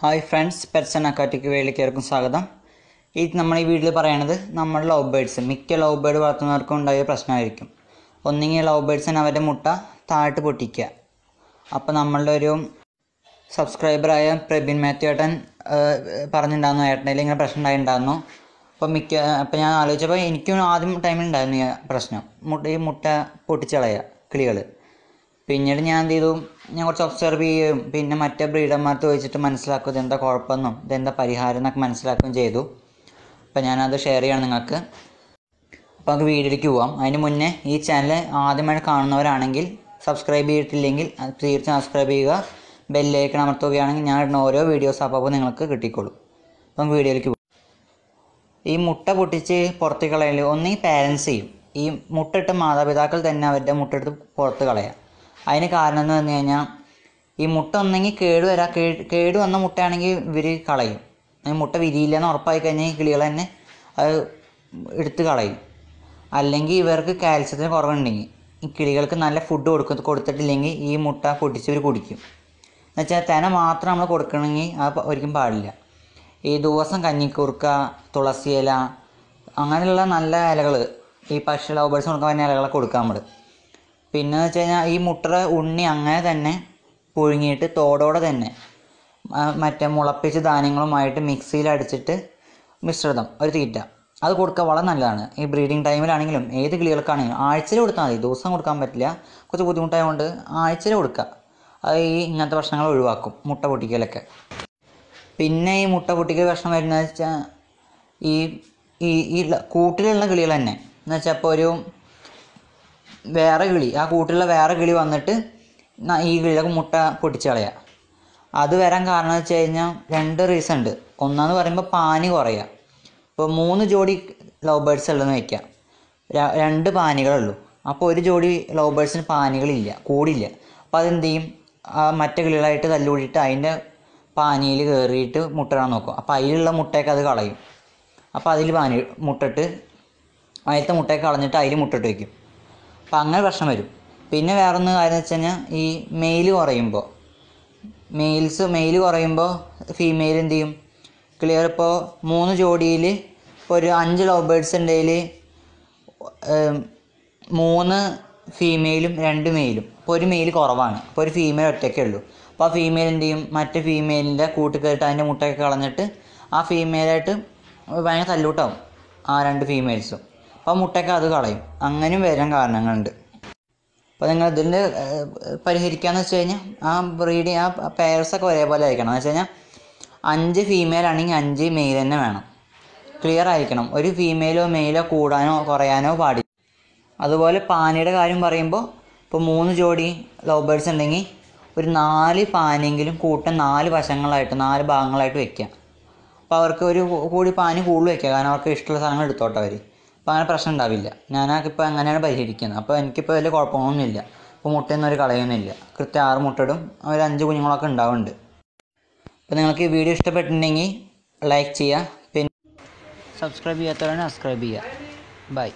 Hi friends person aquatic aquatic വേളിലേക്ക് ഏവർക്കും സ്വാഗതം. ഈ നമ്മൾ ഈ വീഡിയോയിൽ പറയണത് നമ്മൾ ലവ് ബേഡ്സ് മിക്ക ലവ് ബേഡ് വളർത്തുന്നവർക്കും ഉണ്ടായ പ്രശ്നമായിരിക്കും. ഒന്നെങ്കിൽ ലവ് ബേഡ്സിന് അവരുടെ മുട്ട താഴ്ത്ത് പൊട്ടിക്കുക. അപ്പോൾ നമ്മളുടെ ഒരു സബ്സ്ക്രൈബറായ പ്രബിൻ മാത്യു ഏട്ടൻ പറഞ്ഞിട്ടുണ്ടായിരുന്നു ഏട്ടനിൽ ഇങ്ങനെ പ്രശ്നം ഉണ്ടായിട്ടുണ്ടായിരുന്നു. അപ്പോൾ മിക്ക അപ്പോൾ ഞാൻ ആലോചിച്ചപ്പോൾ എനിക്കും ആദ്യം ടൈമിൽ ഉണ്ടായിരുന്നു പ്രശ്നം. മുട്ട ഈ മുട്ട പൊട്ടിച്ചളയുക കിളികൾ പിന്നീട് ഞാൻ എന്ത് ചെയ്തു? ഞാൻ കുറച്ച് ഒബ്സർവ് ചെയ്യുകയും പിന്നെ മറ്റേ ബ്രീഡർമാർക്ക് ചോദിച്ചിട്ട് മനസ്സിലാക്കും ഇതെന്താ കുഴപ്പമെന്നും ഇതെന്താ പരിഹാരം എന്നൊക്കെ മനസ്സിലാക്കുകയും ചെയ്തു. അപ്പോൾ ഞാനത് ഷെയർ ചെയ്യണം നിങ്ങൾക്ക്. അപ്പോൾ നമുക്ക് വീഡിയോയിലേക്ക് പോവാം. അതിന് മുന്നേ ഈ ചാനൽ ആദ്യമായി കാണുന്നവരാണെങ്കിൽ സബ്സ്ക്രൈബ് ചെയ്തിട്ടില്ലെങ്കിൽ തീർച്ച തീർച്ചയായും സബ്സ്ക്രൈബ് ചെയ്യുക. ബെല്ലേക്ക് അമർത്തുകയാണെങ്കിൽ ഞാൻ ഇടുന്ന ഓരോ വീഡിയോസ് അപ്പോൾ നിങ്ങൾക്ക് കിട്ടിക്കോളും. അപ്പം വീഡിയോയിലേക്ക് പോകാം ഈ മുട്ട പൊട്ടിച്ച് പുറത്ത് കളയൽ ഒന്നീ പാരൻസ് ചെയ്യും. ഈ മുട്ടിട്ട് മാതാപിതാക്കൾ തന്നെ അവരുടെ മുട്ടെടുത്ത് പുറത്ത് കളയാം. അതിന് കാരണം എന്ന് പറഞ്ഞു കഴിഞ്ഞാൽ ഈ മുട്ട ഒന്നെങ്കിൽ കേട് വരാം കേട് കേട് വന്ന മുട്ടയാണെങ്കിൽ ഇവർ കളയും. മുട്ട വിരിയില്ല എന്ന് ഉറപ്പായി കഴിഞ്ഞാൽ ഈ കിളികൾ തന്നെ അത് എടുത്ത് കളയും. അല്ലെങ്കിൽ ഇവർക്ക് കാൽസ്യത്തിന് കുറവുണ്ടെങ്കിൽ ഈ കിളികൾക്ക് നല്ല ഫുഡ് കൊടുക്ക കൊടുത്തിട്ടില്ലെങ്കിൽ ഈ മുട്ട പൊട്ടിച്ച് ഇവർ കുടിക്കും. എന്നുവെച്ചാൽ തന മാത്രം നമ്മൾ കൊടുക്കണമെങ്കിൽ അത് ഒരിക്കലും പാടില്ല. ഈ ദിവസം കഞ്ഞിക്കുറുക്ക തുളസി ഇല അങ്ങനെയുള്ള നല്ല ഇലകൾ ഈ പക്ഷി ലവ് ബേഡ്സ് കൊടുക്കാൻ പറ്റുന്ന ഇലകളൊക്കെ കൊടുക്കാം നമ്മൾ പിന്നെ വെച്ച് കഴിഞ്ഞാൽ ഈ മുട്ടയുടെ ഉണ്ണി അങ്ങനെ തന്നെ പുഴുങ്ങിയിട്ട് തോടോടെ തന്നെ മറ്റേ മുളപ്പിച്ച ധാന്യങ്ങളുമായിട്ട് മിക്സിയിൽ അടിച്ചിട്ട് മിശ്രിതം ഒരു തീറ്റ. അത് കൊടുക്കുക വളരെ നല്ലതാണ്. ഈ ബ്രീഡിങ് ടൈമിലാണെങ്കിലും ഏത് കിളികൾക്കാണെങ്കിലും ആഴ്ചയിൽ കൊടുത്താൽ മതി. ദിവസം കൊടുക്കാൻ പറ്റില്ല. കുറച്ച് ബുദ്ധിമുട്ടായതുകൊണ്ട് ആഴ്ചയിൽ കൊടുക്കുക അത് ഈ ഇങ്ങനത്തെ പ്രശ്നങ്ങൾ ഒഴിവാക്കും മുട്ട പൊട്ടിക്കലൊക്കെ. പിന്നെ ഈ മുട്ട പൊട്ടിക്കൽ പ്രശ്നം വരുന്നത് വെച്ചാൽ ഈ ഈ ഈ കൂട്ടിലുള്ള കിളികൾ തന്നെ. എന്ന് വെച്ചാൽ ഇപ്പോൾ ഒരു വേറെ കിളി ആ കൂട്ടിലുള്ള വേറെ കിളി വന്നിട്ട് ഈ കിളിയുടെ മുട്ട പൊട്ടിച്ച് കളയുക അത് വരാൻ കാരണം വെച്ച് കഴിഞ്ഞാൽ രണ്ട് റീസൺ ഉണ്ട്. ഒന്നാന്ന് പറയുമ്പോൾ പാനി കുറയുക ഇപ്പോൾ മൂന്ന് ജോഡി ലവ് ബേഡ്സ് ഉള്ളതെന്ന് വയ്ക്കാം ര- രണ്ട് പാനികളുള്ളൂ അപ്പോൾ ഒരു ജോഡി ലവ് ബേഡ്സിന് പാനികളില്ല കൂടില്ല. അപ്പോൾ അതെന്ത് ചെയ്യും? മറ്റേ കിളികളായിട്ട് തല്ലുകൂടിയിട്ട് അതിന്റെ പാനിയിൽ കയറിയിട്ട് മുട്ടയിടാൻ നോക്കും. അപ്പോൾ അതിലുള്ള മുട്ടയൊക്കെ അത് കളയും. അപ്പോൾ അതിൽ പാനി മുട്ടിട്ട് അതിലത്തെ മുട്ടയൊക്കെ കളഞ്ഞിട്ട് അതിൽ മുട്ടിട്ട് വയ്ക്കും അപ്പം അങ്ങനെ പ്രശ്നം വരും. പിന്നെ വേറൊന്ന് കാര്യം വെച്ച് കഴിഞ്ഞാൽ ഈ മെയിൽ കുറയുമ്പോൾ മെയിൽസ് മെയിൽ കുറയുമ്പോൾ ഫീമെയിൽ എന്ത് ചെയ്യും? ക്ലിയർ ഇപ്പോൾ മൂന്ന് ജോഡിയിൽ ഇപ്പോൾ ഒരു അഞ്ച് ലവ് ബേഡ്സ് ഉണ്ടെങ്കിൽ മൂന്ന് ഫീമെയിലും രണ്ട് മെയിലും ഇപ്പോൾ ഒരു മെയിൽ കുറവാണ്. അപ്പോൾ ഒരു ഫീമെയിൽ ഒറ്റയ്ക്കേ ഉള്ളൂ. അപ്പോൾ ആ ഫീമെയിൽ എന്ത് ചെയ്യും? മറ്റേ ഫീമെയിലിന്റെ കൂട്ടിൽ കയറിയിട്ട് അതിന്റെ മുട്ടയൊക്കെ കളഞ്ഞിട്ട് ആ ഫീമെയിലായിട്ട് ഭയങ്കര തല്ലൂട്ടാവും. ആ രണ്ട് ഫീമെയിൽസും അപ്പോൾ മുട്ടയൊക്കെ അത് കളയും. അങ്ങനെയും വരാൻ കാരണങ്ങളുണ്ട്. അപ്പോൾ നിങ്ങൾ ഇതിന്റെ പരിഹരിക്കാന്ന് വെച്ച് കഴിഞ്ഞാൽ ആ ബ്രീഡിങ് ആ പെയർസൊക്കെ ഒരേപോലെ ആയിരിക്കണം. എന്ന് വെച്ച് കഴിഞ്ഞാൽ അഞ്ച് ഫീമെയിൽ ആണെങ്കിൽ അഞ്ച് മെയിൽ തന്നെ വേണം. ക്ലിയർ ആയിരിക്കണം. ഒരു ഫീമെയിലോ മെയിലോ കൂടാനോ കുറയാനോ പാടില്ല. അതുപോലെ പാനിയുടെ കാര്യം പറയുമ്പോൾ ഇപ്പോൾ മൂന്ന് ജോഡി ലവ് ബേഡ്സ് ഉണ്ടെങ്കിൽ ഒരു നാല് പാനെങ്കിലും കൂട്ടം നാല് വശങ്ങളായിട്ട് നാല് ഭാഗങ്ങളായിട്ട് വെക്കുക. അപ്പോൾ അവർക്ക് ഒരു കൂടി പാനി കൂടുതൽ വെക്കുക. കാരണം അവർക്ക് ഇഷ്ടമുള്ള സാധനങ്ങൾ എടുത്തോട്ടെ അവർ അപ്പോൾ അങ്ങനെ പ്രശ്നം ഉണ്ടാവില്ല. ഞാനൊക്കെ അങ്ങനെയാണ് പരിഹരിക്കുന്നത്. അപ്പോൾ എനിക്കിപ്പോൾ വലിയ കുഴപ്പമൊന്നുമില്ല. ഇപ്പോൾ മുട്ടയൊന്നും ഒരു കളയൊന്നുമില്ല കൃത്യം ആറ് മുട്ടയിടും. ഒരു അഞ്ച് കുഞ്ഞുങ്ങളൊക്കെ ഉണ്ടാവുന്നുണ്ട്. അപ്പോൾ നിങ്ങൾക്ക് ഈ വീഡിയോ ഇഷ്ടപ്പെട്ടിട്ടുണ്ടെങ്കിൽ ലൈക്ക് ചെയ്യുക. പിന്നെ സബ്സ്ക്രൈബ് ചെയ്യാത്തവരാണ് സബ്സ്ക്രൈബ് ചെയ്യുക. ബൈ.